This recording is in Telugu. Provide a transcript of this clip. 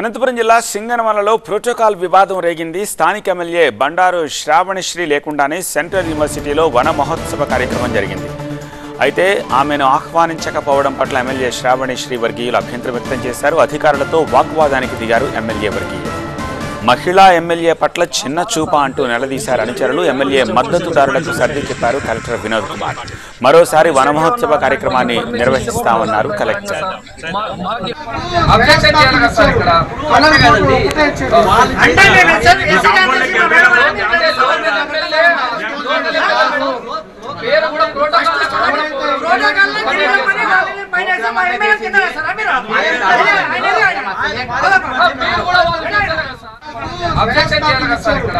అనంతపురం జిల్లా సింగనమలలో ప్రోటోకాల్ వివాదం రేగింది. స్థానిక ఎమ్మెల్యే బండారు శ్రావణశ్రీ లేకుండానే సెంట్రల్ యూనివర్సిటీలో వన మహోత్సవ కార్యక్రమం జరిగింది. అయితే ఆమెను ఆహ్వానించకపోవడం పట్ల ఎమ్మెల్యే శ్రావణిశ్రీ వర్గీయులు అభ్యంతరం వ్యక్తం చేశారు. అధికారులతో వాగ్వాదానికి దిగారు ఎమ్మెల్యే వర్గీయులు. మహిళా ఎమ్మెల్యే పట్ల చిన్న చూప అంటూ నిలదీశారు అనుచరులు ఎమ్మెల్యే మద్దతుదారులకు సర్ది చెప్పారు కలెక్టర్ వినోద్ కుమార్ మరోసారి వన మహోత్సవ కార్యక్రమాన్ని నిర్వహిస్తామన్నారు కలెక్టర్ అబ్జెక్షన్ అబ్జెక్షన్ చేయాలి కదా సార్ ఇక్కడ?